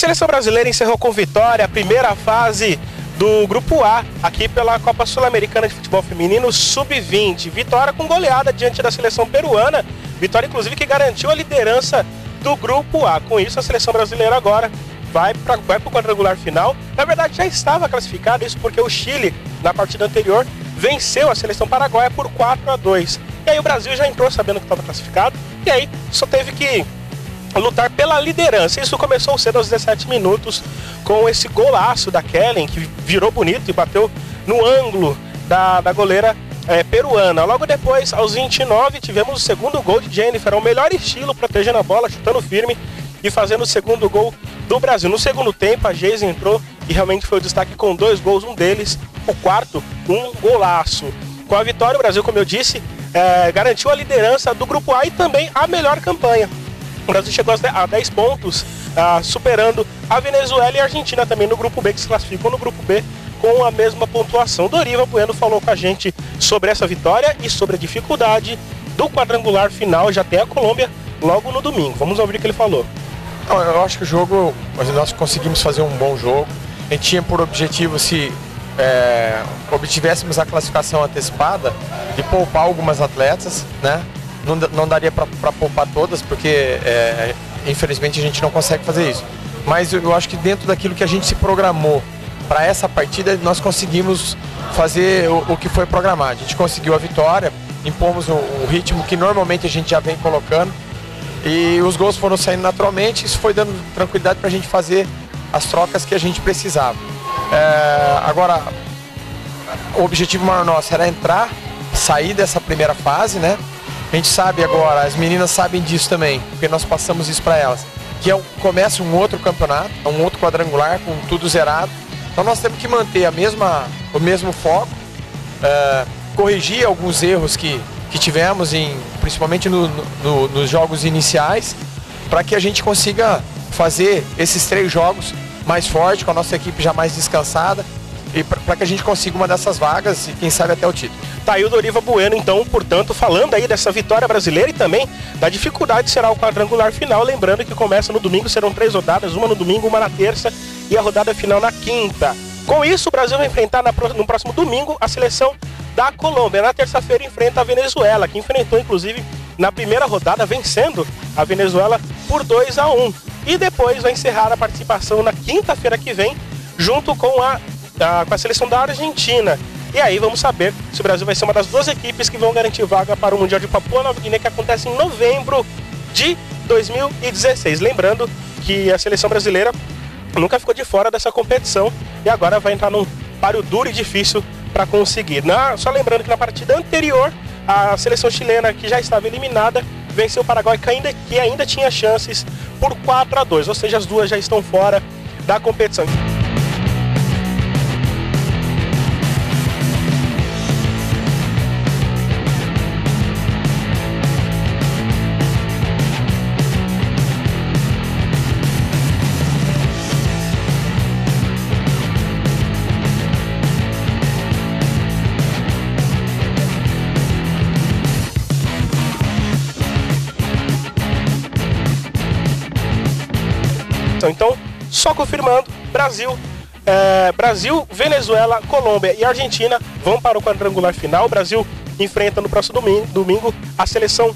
seleção brasileira encerrou com vitória a primeira fase do Grupo A, aqui pela Copa Sul-Americana de Futebol Feminino Sub-20. Vitória com goleada diante da seleção peruana. Vitória, inclusive, que garantiu a liderança do Grupo A. Com isso, a seleção brasileira agora vai para vai o quadrangular final. Na verdade, já estava classificado, isso porque o Chile, na partida anterior, venceu a seleção paraguaia por 4 a 2 E aí o Brasil já entrou sabendo que estava classificado, e aí só teve que lutar pela liderança. Isso começou cedo aos 17 minutos com esse golaço da Kellen, que virou bonito e bateu no ângulo da, da goleira é, peruana. Logo depois, aos 29, tivemos o segundo gol de Jennifer, o melhor estilo, protegendo a bola, chutando firme e fazendo o segundo gol do Brasil. No segundo tempo, a Geise entrou e realmente foi o destaque com dois gols, um deles, o quarto, um golaço. Com a vitória, o Brasil, como eu disse, é, garantiu a liderança do Grupo A e também a melhor campanha. O Brasil chegou a 10 pontos, uh, superando a Venezuela e a Argentina também no grupo B, que se classificam no grupo B com a mesma pontuação. Doriva Bueno falou com a gente sobre essa vitória e sobre a dificuldade do quadrangular final. Já tem a Colômbia logo no domingo. Vamos ouvir o que ele falou. Eu acho que o jogo, nós conseguimos fazer um bom jogo. A gente tinha por objetivo se é, obtivéssemos a classificação antecipada de poupar algumas atletas, né? Não, não daria para poupar todas, porque é, infelizmente a gente não consegue fazer isso. Mas eu acho que dentro daquilo que a gente se programou para essa partida, nós conseguimos fazer o, o, que foi programado. A gente conseguiu a vitória, impomos o, o ritmo que normalmente a gente já vem colocando e os gols foram saindo naturalmente. Isso foi dando tranquilidade para a gente fazer as trocas que a gente precisava. É, agora, o objetivo maior nosso era entrar, sair dessa primeira fase, né? A gente sabe agora, as meninas sabem disso também, porque nós passamos isso para elas. Que é começa um outro campeonato, um outro quadrangular com tudo zerado. Então nós temos que manter a mesma, o mesmo foco, uh, corrigir alguns erros que, que tivemos, em, principalmente no, no, nos jogos iniciais, para que a gente consiga fazer esses três jogos mais forte, com a nossa equipe já mais descansada e para que a gente consiga uma dessas vagas e quem sabe até o título. Tá aí o Doriva Bueno, então, portanto, falando aí dessa vitória brasileira e também da dificuldade será o quadrangular final. Lembrando que começa no domingo, serão três rodadas, uma no domingo, uma na terça e a rodada final na quinta. Com isso, o Brasil vai enfrentar no próximo domingo a seleção da Colômbia. Na terça-feira enfrenta a Venezuela, que enfrentou inclusive na primeira rodada, vencendo a Venezuela por 2 a 1. E depois vai encerrar a participação na quinta-feira que vem, junto com a, a, com a seleção da Argentina. E aí vamos saber se o Brasil vai ser uma das duas equipes que vão garantir vaga para o Mundial de Papua Nova Guiné, que acontece em novembro de 2016. Lembrando que a seleção brasileira nunca ficou de fora dessa competição e agora vai entrar num páreo duro e difícil para conseguir. Na, só lembrando que na partida anterior, a seleção chilena, que já estava eliminada, venceu o Paraguai, que ainda, que ainda tinha chances por 4 a 2 ou seja, as duas já estão fora da competição. Então, só confirmando, Brasil, é, Brasil, Venezuela, Colômbia e Argentina vão para o quadrangular final. O Brasil enfrenta no próximo domingo, domingo a seleção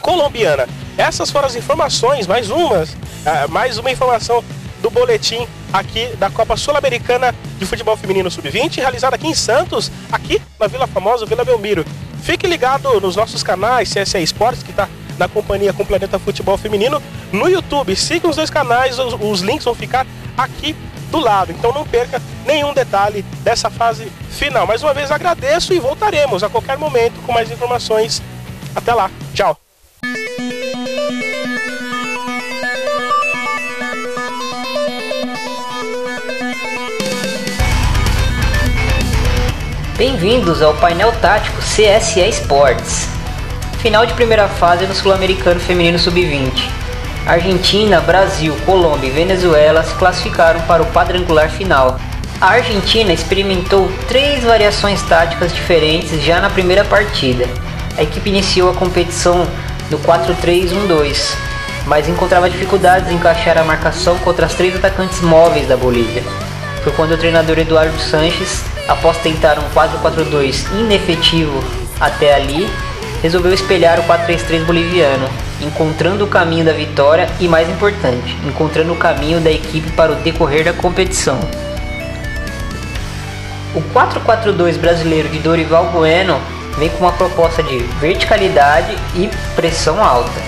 colombiana. Essas foram as informações, mais umas, é, mais uma informação do boletim aqui da Copa Sul-Americana de Futebol Feminino Sub-20, realizada aqui em Santos, aqui na Vila Famosa, Vila Belmiro. Fique ligado nos nossos canais, CSE Esportes, que está na companhia com o Planeta Futebol Feminino no YouTube. Siga os dois canais, os, os links vão ficar aqui do lado. Então não perca nenhum detalhe dessa fase final. Mais uma vez agradeço e voltaremos a qualquer momento com mais informações. Até lá. Tchau. Bem-vindos ao painel tático CSE Sports final de primeira fase no Sul-Americano Feminino Sub-20. Argentina, Brasil, Colômbia e Venezuela se classificaram para o quadrangular final. A Argentina experimentou três variações táticas diferentes já na primeira partida. A equipe iniciou a competição no 4-3-1-2, mas encontrava dificuldades em encaixar a marcação contra as três atacantes móveis da Bolívia. Foi quando o treinador Eduardo Sanches, após tentar um 4-4-2 inefetivo até ali, resolveu espelhar o 4-3-3 boliviano, encontrando o caminho da vitória e, mais importante, encontrando o caminho da equipe para o decorrer da competição. O 4-4-2 brasileiro de Dorival Bueno vem com uma proposta de verticalidade e pressão alta.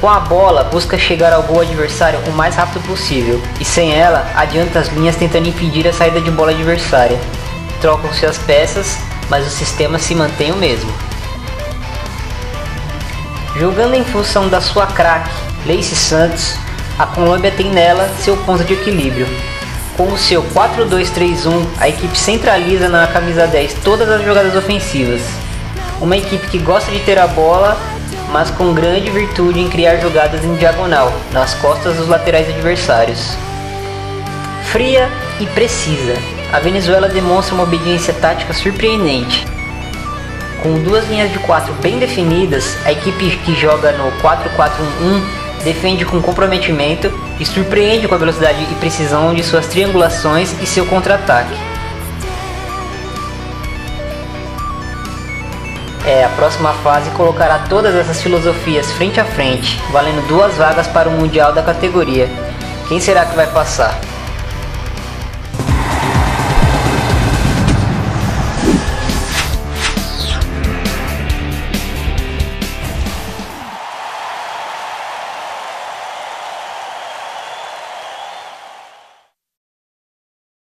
Com a bola, busca chegar ao gol adversário o mais rápido possível, e sem ela, adianta as linhas tentando impedir a saída de bola adversária. Trocam-se as peças, mas o sistema se mantém o mesmo. Jogando em função da sua craque, Lacey Santos, a Colômbia tem nela seu ponto de equilíbrio. Com o seu 4-2-3-1, a equipe centraliza na camisa 10 todas as jogadas ofensivas. Uma equipe que gosta de ter a bola, mas com grande virtude em criar jogadas em diagonal, nas costas dos laterais adversários. Fria e precisa, a Venezuela demonstra uma obediência tática surpreendente. Com duas linhas de quatro bem definidas, a equipe que joga no 4-4-1 defende com comprometimento e surpreende com a velocidade e precisão de suas triangulações e seu contra-ataque. É, a próxima fase colocará todas essas filosofias frente a frente, valendo duas vagas para o Mundial da categoria. Quem será que vai passar?